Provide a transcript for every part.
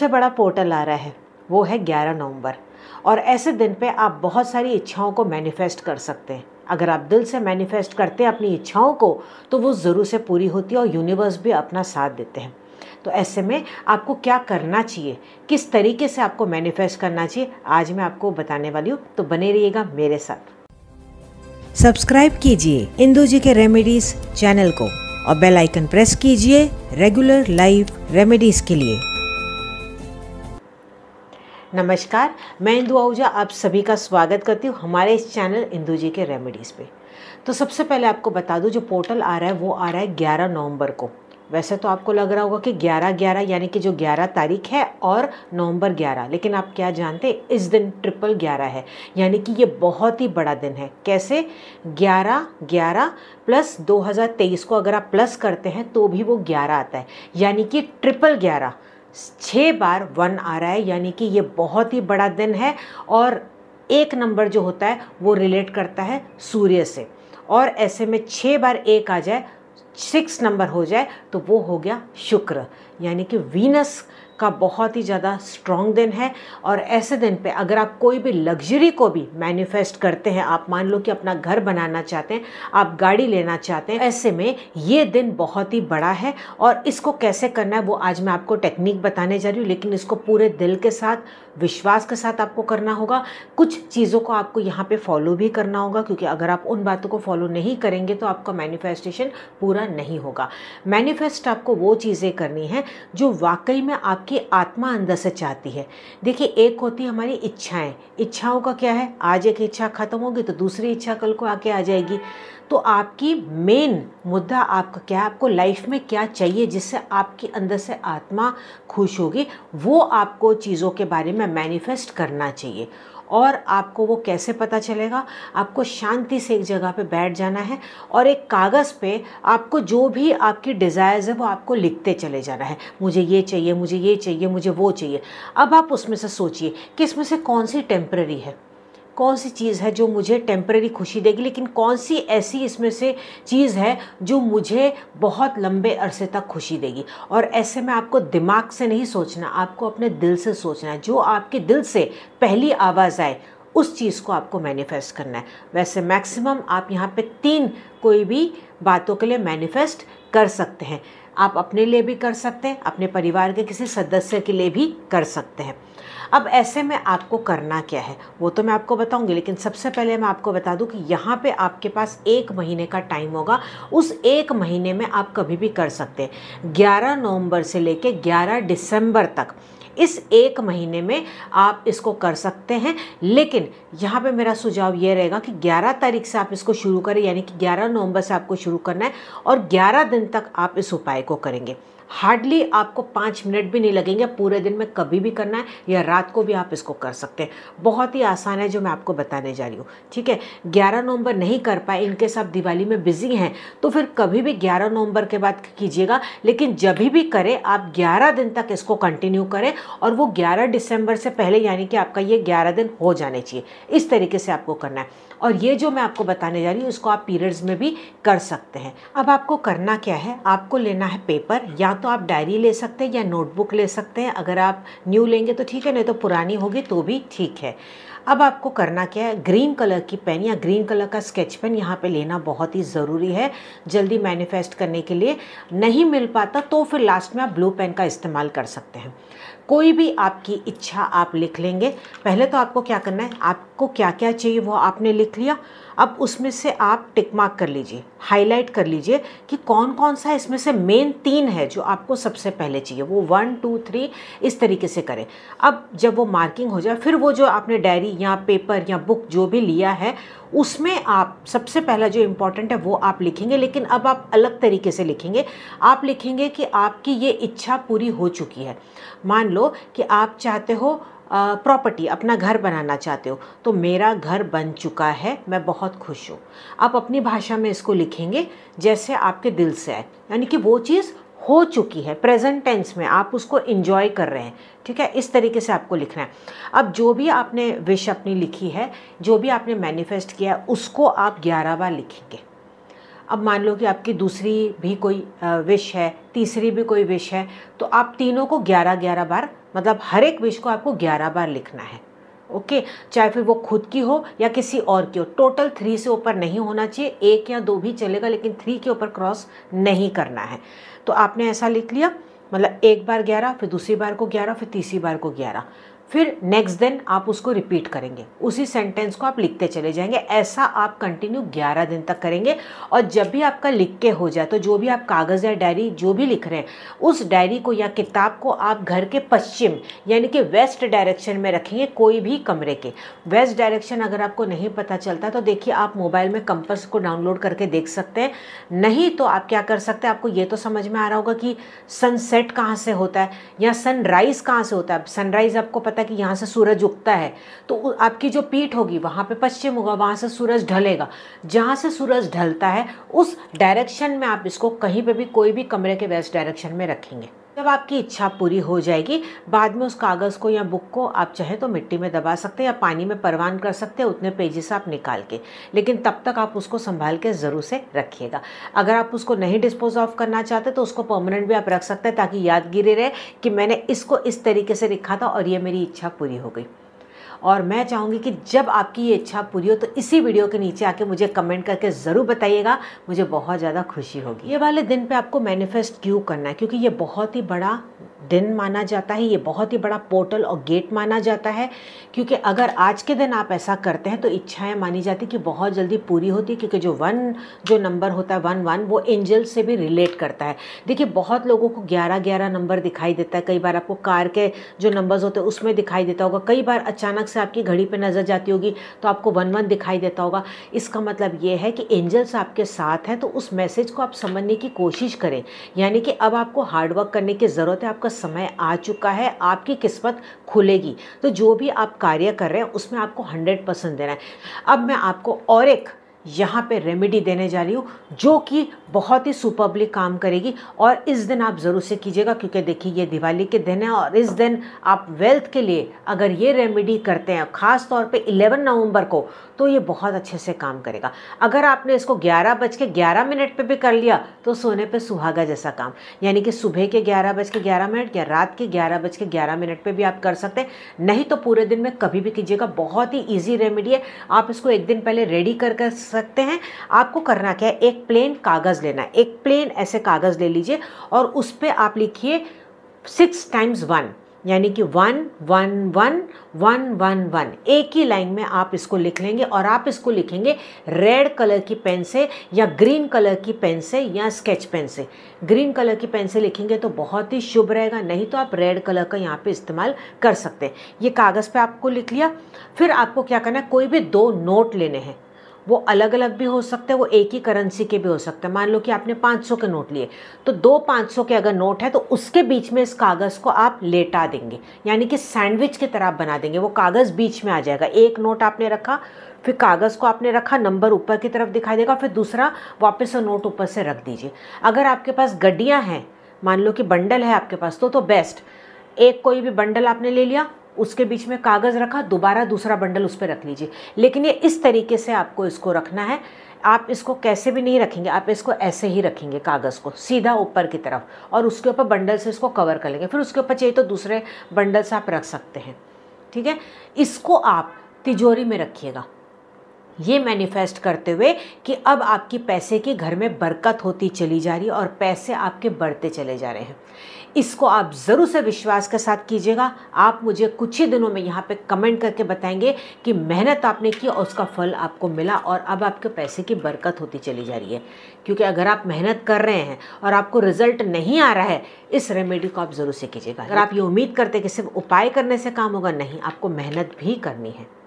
सबसे बड़ा पोर्टल आ रहा है, वो है 11 नवंबर। और ऐसे दिन पे आप बहुत सारी इच्छाओं को मैनिफेस्ट कर सकते हैं। अगर आप दिल से मैनिफेस्ट करते हैं अपनी इच्छाओं को तो वो ज़रूर से पूरी होती है और यूनिवर्स भी अपना साथ देते हैं। तो ऐसे में आपको क्या करना चाहिए? किस तरीके से आपको मैनिफेस्ट करना चाहिए? आज मैं आपको बताने वाली हूँ तो बने रहिएगा मेरे साथ। सब्सक्राइब कीजिए इंदू जी के रेमेडीज चैनल को और बेल आइकन प्रेस कीजिए रेगुलर लाइव रेमेडीज के लिए। नमस्कार, मैं इंदु आहूजा आप सभी का स्वागत करती हूँ हमारे इस चैनल इंदू जी के रेमेडीज़ पे। तो सबसे पहले आपको बता दूँ, जो पोर्टल आ रहा है, वो आ रहा है 11 नवंबर को। वैसे तो आपको लग रहा होगा कि 11 11 यानी कि जो 11 तारीख है और नवंबर 11 लेकिन आप क्या जानते हैं, इस दिन ट्रिपल 11 है। यानी कि ये बहुत ही बड़ा दिन है। कैसे? 11 11 प्लस 2023 को अगर आप प्लस करते हैं तो भी वो 11 आता है। यानी कि ट्रिपल 11 छः बार वन आ रहा है, यानी कि ये बहुत ही बड़ा दिन है और एक नंबर जो होता है, वो रिलेट करता है सूर्य से। और ऐसे में छः बार एक आ जाए, सिक्स नंबर हो जाए तो वो हो गया शुक्र, यानी कि वीनस का बहुत ही ज़्यादा स्ट्रॉन्ग दिन है। और ऐसे दिन पे अगर आप कोई भी लग्जरी को भी मैनिफेस्ट करते हैं, आप मान लो कि अपना घर बनाना चाहते हैं, आप गाड़ी लेना चाहते हैं, ऐसे में ये दिन बहुत ही बड़ा है। और इसको कैसे करना है, वो आज मैं आपको टेक्निक बताने जा रही हूँ, लेकिन इसको पूरे दिल के साथ, विश्वास के साथ आपको करना होगा। कुछ चीज़ों को आपको यहाँ पे फॉलो भी करना होगा, क्योंकि अगर आप उन बातों को फॉलो नहीं करेंगे तो आपका मैनिफेस्टेशन पूरा नहीं होगा। मैनिफेस्ट आपको वो चीज़ें करनी है, जो वाकई में आपकी आत्मा अंदर से चाहती है। देखिए, एक होती है हमारी इच्छाएँ। इच्छाओं का क्या है? आज एक इच्छा खत्म होगी तो दूसरी इच्छा कल को आके आ जाएगी। तो आपकी मेन मुद्दा आपका क्या है? आपको लाइफ में क्या चाहिए जिससे आपकी अंदर से आत्मा खुश होगी? वो आपको चीज़ों के बारे में मैनिफेस्ट करना चाहिए। और आपको वो कैसे पता चलेगा? आपको शांति से एक जगह पे बैठ जाना है और एक कागज़ पे आपको जो भी आपकी डिज़ायर्स है वो आपको लिखते चले जाना है। मुझे ये चाहिए, मुझे ये चाहिए, मुझे वो चाहिए। अब आप उसमें से सोचिए, कि इसमें से कौन सी टेम्प्रेरी है? कौन सी चीज़ है जो मुझे टेम्प्रेरी खुशी देगी? लेकिन कौन सी ऐसी इसमें से चीज़ है जो मुझे बहुत लंबे अरसे तक खुशी देगी? और ऐसे में आपको दिमाग से नहीं सोचना, आपको अपने दिल से सोचना है। जो आपके दिल से पहली आवाज़ आए, उस चीज़ को आपको मैनिफेस्ट करना है। वैसे मैक्सिमम आप यहाँ पे तीन कोई भी बातों के लिए मैनिफेस्ट कर सकते हैं। आप अपने लिए भी कर सकते हैं, अपने परिवार के किसी सदस्य के लिए भी कर सकते हैं। अब ऐसे में आपको करना क्या है? वो तो मैं आपको बताऊँगी, लेकिन सबसे पहले मैं आपको बता दूँ कि यहाँ पे आपके पास एक महीने का टाइम होगा। उस एक महीने में आप कभी भी कर सकते हैं। ग्यारह नवंबर से लेके ग्यारह दिसंबर तक इस एक महीने में आप इसको कर सकते हैं। लेकिन यहाँ पे मेरा सुझाव ये रहेगा कि 11 तारीख से आप इसको शुरू करें, यानी कि 11 नवंबर से आपको शुरू करना है और 11 दिन तक आप इस उपाय को करेंगे। हार्डली आपको पाँच मिनट भी नहीं लगेंगे, पूरे दिन में कभी भी करना है या रात को भी आप इसको कर सकते हैं। बहुत ही आसान है जो मैं आपको बताने जा रही हूँ, ठीक है? ग्यारह नवंबर नहीं कर पाए इनकेस आप दिवाली में बिज़ी हैं तो फिर कभी भी ग्यारह नवंबर के बाद कीजिएगा, लेकिन जब भी करें, आप ग्यारह दिन तक इसको कंटिन्यू करें और वो ग्यारह दिसंबर से पहले, यानी कि आपका ये ग्यारह दिन हो जाने चाहिए। इस तरीके से आपको करना है। और ये जो मैं आपको बताने जा रही हूँ, इसको आप पीरियड्स में भी कर सकते हैं। अब आपको करना क्या है? आपको लेना है पेपर या तो आप डायरी ले सकते हैं या नोटबुक ले सकते हैं। अगर आप न्यू लेंगे तो ठीक है, नहीं तो पुरानी होगी तो भी ठीक है। अब आपको करना क्या है ग्रीन कलर की पेन या ग्रीन कलर का स्केच पेन यहाँ पे लेना बहुत ही ज़रूरी है जल्दी मैनिफेस्ट करने के लिए। नहीं मिल पाता तो फिर लास्ट में आप ब्लू पेन का इस्तेमाल कर सकते हैं। कोई भी आपकी इच्छा आप लिख लेंगे। पहले तो आपको क्या करना है, आपको क्या क्या चाहिए वो आपने लिख लिया। अब उसमें से आप टिक मार्क कर लीजिए, हाईलाइट कर लीजिए कि कौन कौन सा इसमें से मेन तीन है जो आपको सबसे पहले चाहिए। वो वन, टू, थ्री इस तरीके से करें। अब जब वो मार्किंग हो जाए, फिर वो जो आपने डायरी या पेपर या बुक जो भी लिया है उसमें आप, सबसे पहला जो इम्पोर्टेंट है, वो आप लिखेंगे, लेकिन अब आप अलग तरीके से लिखेंगे। आप लिखेंगे कि आपकी ये इच्छा पूरी हो चुकी है। मान लो कि आप चाहते हो प्रॉपर्टी अपना घर बनाना चाहते हो तो मेरा घर बन चुका है, मैं बहुत खुश हूँ। आप अपनी भाषा में इसको लिखेंगे, जैसे आपके दिल से आए। यानी कि वो चीज़ हो चुकी है प्रेजेंट टेंस में आप उसको इन्जॉय कर रहे हैं, ठीक है? इस तरीके से आपको लिखना है। अब जो भी आपने विश अपनी लिखी है, जो भी आपने मैनिफेस्ट किया है, उसको आप ग्यारह बार लिखेंगे। अब मान लो कि आपकी दूसरी भी कोई विश है, तीसरी भी कोई विश है तो आप तीनों को ग्यारह ग्यारह बार मतलब हर एक विश को आपको ग्यारह बार लिखना है। ओके? चाहे फिर वो खुद की हो या किसी और की हो। टोटल थ्री से ऊपर नहीं होना चाहिए। एक या दो भी चलेगा, लेकिन थ्री के ऊपर क्रॉस नहीं करना है। तो आपने ऐसा लिख लिया मतलब एक बार ग्यारह, फिर दूसरी बार को ग्यारह, फिर तीसरी बार को ग्यारह। फिर नेक्स्ट दिन आप उसको रिपीट करेंगे। उसी सेंटेंस को आप लिखते चले जाएँगे। ऐसा आप कंटिन्यू 11 दिन तक करेंगे और जब भी आपका लिख के हो जाए तो जो भी आप कागज़ या डायरी जो भी लिख रहे हैं, उस डायरी को या किताब को आप घर के पश्चिम, यानी कि वेस्ट डायरेक्शन में रखेंगे कोई भी कमरे के। वेस्ट डायरेक्शन अगर आपको नहीं पता चलता तो देखिए आप मोबाइल में कंपस को डाउनलोड करके देख सकते हैं। नहीं तो आप क्या कर सकते हैं? आपको ये तो समझ में आ रहा होगा कि सनसेट कहाँ से होता है या सनराइज़ कहाँ से होता है। सनराइज़ आपको पता है कि यहाँ से सूरज उगता है। तो आपकी जो पीठ होगी, वहाँ पे पश्चिम होगा, वहाँ से सूरज ढलेगा। जहाँ से सूरज ढलता है, उस डायरेक्शन में आप इसको कहीं पे भी कोई भी कमरे के वेस्ट डायरेक्शन में रखेंगे। जब आपकी इच्छा पूरी हो जाएगी, बाद में उस कागज़ को या बुक को आप चाहे तो मिट्टी में दबा सकते हैं या पानी में परवान कर सकते हैं, उतने पेजेस आप निकाल के। लेकिन तब तक आप उसको संभाल के ज़रूर से रखिएगा। अगर आप उसको नहीं डिस्पोज ऑफ़ करना चाहते तो उसको परमानेंट भी आप रख सकते हैं ताकि यादगिरी रहे कि मैंने इसको इस तरीके से लिखा था और ये मेरी इच्छा पूरी हो गई। और मैं चाहूँगी कि जब आपकी ये इच्छा पूरी हो तो इसी वीडियो के नीचे आके मुझे कमेंट करके ज़रूर बताइएगा। मुझे बहुत ज़्यादा खुशी होगी। ये वाले दिन पे आपको मैनिफेस्ट क्यों करना है? क्योंकि ये बहुत ही बड़ा दिन माना जाता है, ये बहुत ही बड़ा पोर्टल और गेट माना जाता है। क्योंकि अगर आज के दिन आप ऐसा करते हैं तो इच्छाएँ मानी जाती कि बहुत जल्दी पूरी होती क्योंकि जो वन, जो नंबर होता है वन वन, वो एंजल से भी रिलेट करता है। देखिए, बहुत लोगों को ग्यारह ग्यारह नंबर दिखाई देता है। कई बार आपको कार के जो नंबर्स होते हैं, उसमें दिखाई देता होगा। कई बार अचानक से आपकी घड़ी पर नज़र जाती होगी तो आपको वन वन दिखाई देता होगा। इसका मतलब ये है कि एंजल्स आपके साथ हैं तो उस मैसेज को आप समझने की कोशिश करें। यानी कि अब आपको हार्डवर्क करने की ज़रूरत है, आपका समय आ चुका है, आपकी किस्मत खुलेगी। तो जो भी आप कार्य कर रहे हैं, उसमें आपको हंड्रेड परसेंट देना है। अब मैं आपको और एक यहाँ पे रेमेडी देने जा रही हूँ, जो कि बहुत ही सुपरबली काम करेगी और इस दिन आप ज़रूर से कीजिएगा, क्योंकि देखिए, ये दिवाली के दिन है और इस दिन आप वेल्थ के लिए अगर ये रेमेडी करते हैं, ख़ास तौर पे 11 नवंबर को तो ये बहुत अच्छे से काम करेगा। अगर आपने इसको ग्यारह बज के ग्यारह मिनट पर भी कर लिया तो सोने पर सुहागा जैसा काम। यानी कि सुबह के ग्यारह बज के ग्यारह मिनट या रात के ग्यारह बज के ग्यारह मिनट पर भी आप कर सकते हैं। नहीं तो पूरे दिन में कभी भी कीजिएगा, बहुत ही ईजी रेमेडी है। आप इसको एक दिन पहले रेडी कर कर सकते हैं। आपको करना क्या है? एक प्लेन कागज़ लेना है। एक प्लेन ऐसे कागज़ ले लीजिए और उस पर आप लिखिए सिक्स टाइम्स वन यानी कि one one one one one one. एक ही लाइन में आप इसको लिख लेंगे और आप इसको लिखेंगे रेड कलर की पेन से या ग्रीन कलर की पेन से या स्केच पेन से। ग्रीन कलर की पेन से लिखेंगे तो बहुत ही शुभ रहेगा, नहीं तो आप रेड कलर का यहाँ पे इस्तेमाल कर सकते हैं। ये कागज़ पे आपको लिख लिया। फिर आपको क्या करना है, कोई भी दो नोट लेने हैं। वो अलग अलग भी हो सकते हैं, वो एक ही करेंसी के भी हो सकते हैं। मान लो कि आपने 500 के नोट लिए तो दो 500 के अगर नोट है तो उसके बीच में इस कागज़ को आप लेटा देंगे। यानी कि सैंडविच की तरह बना देंगे, वो कागज़ बीच में आ जाएगा। एक नोट आपने रखा, फिर कागज़ को आपने रखा नंबर ऊपर की तरफ़ दिखाई देगा, फिर दूसरा वापस से नोट ऊपर से रख दीजिए। अगर आपके पास गड्डियाँ हैं, मान लो कि बंडल है आपके पास तो तो बेस्ट एक कोई भी बंडल आपने ले लिया उसके बीच में कागज़ रखा, दोबारा दूसरा बंडल उस पर रख लीजिए। लेकिन ये इस तरीके से आपको इसको रखना है। आप इसको कैसे भी नहीं रखेंगे, आप इसको ऐसे ही रखेंगे कागज़ को, सीधा ऊपर की तरफ़, और उसके ऊपर बंडल से इसको कवर कर लेंगे। फिर उसके ऊपर चाहिए तो दूसरे बंडल से आप रख सकते हैं। ठीक है? इसको आप तिजोरी में रखिएगा। ये मैनिफेस्ट करते हुए कि अब आपकी पैसे की घर में बरकत होती चली जा रही है और पैसे आपके बढ़ते चले जा रहे हैं। इसको आप ज़रूर से विश्वास के साथ कीजिएगा। आप मुझे कुछ ही दिनों में यहाँ पे कमेंट करके बताएँगे कि मेहनत आपने की और उसका फल आपको मिला और अब आपके पैसे की बरकत होती चली जा रही है। क्योंकि अगर आप मेहनत कर रहे हैं और आपको रिज़ल्ट नहीं आ रहा है, इस रेमेडी को आप ज़रूर से कीजिएगा। अगर आप ये उम्मीद करते कि सिर्फ़ उपाय करने से काम होगा, नहीं, आपको मेहनत भी करनी है।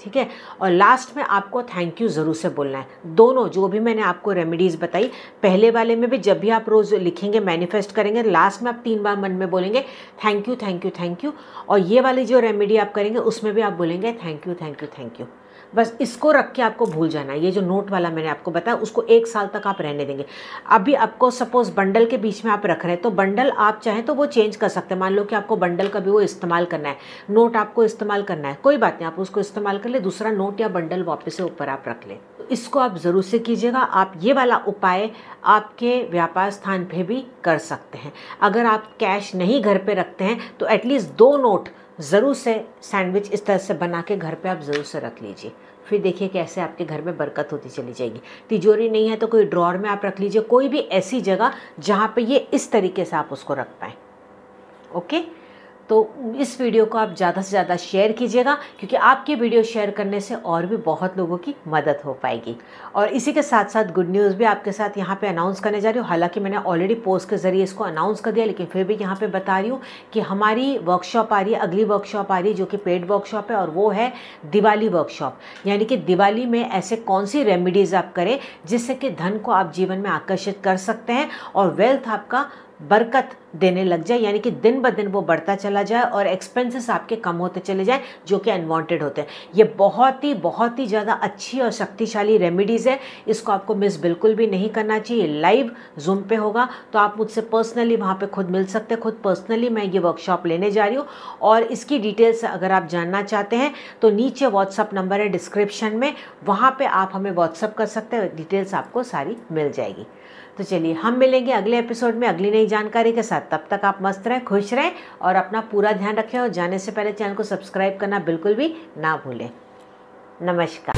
ठीक है? और लास्ट में आपको थैंक यू ज़रूर से बोलना है। दोनों, जो भी मैंने आपको रेमेडीज़ बताई, पहले वाले में भी जब भी आप रोज़ लिखेंगे मैनिफेस्ट करेंगे लास्ट में आप तीन बार मन में बोलेंगे thank you thank you thank you और ये वाली जो रेमेडी आप करेंगे, उसमें भी आप बोलेंगे thank you thank you thank you बस इसको रख के आपको भूल जाना है। ये जो नोट वाला मैंने आपको बताया, उसको एक साल तक आप रहने देंगे। अभी आपको सपोज़ बंडल के बीच में आप रख रहे हैं तो बंडल आप चाहें तो वो चेंज कर सकते हैं। मान लो कि आपको बंडल का भी वो इस्तेमाल करना है। नोट आपको इस्तेमाल करना है। कोई बात नहीं, आप उसको इस्तेमाल कर ले, दूसरा नोट या बंडल वापस से ऊपर आप रख लें। इसको आप ज़रूर से कीजिएगा। आप ये वाला उपाय आपके व्यापार स्थान पे भी कर सकते हैं। अगर आप कैश नहीं घर पे रखते हैं तो एटलीस्ट दो नोट ज़रूर से सैंडविच इस तरह से बना के घर पे आप ज़रूर से रख लीजिए। फिर देखिए कैसे आपके घर में बरकत होती चली जाएगी। तिजोरी नहीं है तो कोई ड्रॉर में आप रख लीजिए, कोई भी ऐसी जगह जहाँ पे ये इस तरीके से आप उसको रख पाएँ। ओके? तो इस वीडियो को आप ज़्यादा से ज़्यादा शेयर कीजिएगा, क्योंकि आपकी वीडियो शेयर करने से और भी बहुत लोगों की मदद हो पाएगी। और इसी के साथ साथ गुड न्यूज़ भी आपके साथ यहाँ पे अनाउंस करने जा रही हूँ। हालाँकि मैंने ऑलरेडी पोस्ट के ज़रिए इसको अनाउंस कर दिया, लेकिन फिर भी यहाँ पर बता रही हूँ कि हमारी वर्कशॉप आ रही है, अगली वर्कशॉप आ रही है, जो कि पेड वर्कशॉप है, और वो है दिवाली वर्कशॉप यानी कि दिवाली में ऐसे कौन सी रेमिडीज़ आप करें, जिससे कि धन को आप जीवन में आकर्षित कर सकते हैं, और वेल्थ आपका बरकत देने लग जाए, यानी कि दिन ब दिन वो बढ़ता चला जाए और एक्सपेंसेस आपके कम होते चले जाए, जो कि अनवांटेड होते हैं। ये बहुत ही बहुत ही ज़्यादा अच्छी और शक्तिशाली रेमेडीज़ है। इसको आपको मिस बिल्कुल भी नहीं करना चाहिए। लाइव जूम पे होगा तो आप मुझसे पर्सनली वहाँ पे खुद मिल सकते हैं। खुद पर्सनली मैं ये वर्कशॉप लेने जा रही हूँ। और इसकी डिटेल्स अगर आप जानना चाहते हैं तो नीचे व्हाट्सअप नंबर है डिस्क्रिप्शन में। वहाँ पर आप हमें व्हाट्सअप कर सकते हैं। डिटेल्स आपको सारी मिल जाएगी। तो चलिए, हम मिलेंगे अगले एपिसोड में अगली नई जानकारी के साथ। तब तक आप मस्त रहें, खुश रहें और अपना पूरा ध्यान रखें और जाने से पहले चैनल को सब्सक्राइब करना बिल्कुल भी ना भूलें। नमस्कार।